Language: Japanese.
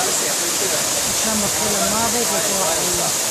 Estamos con la madre que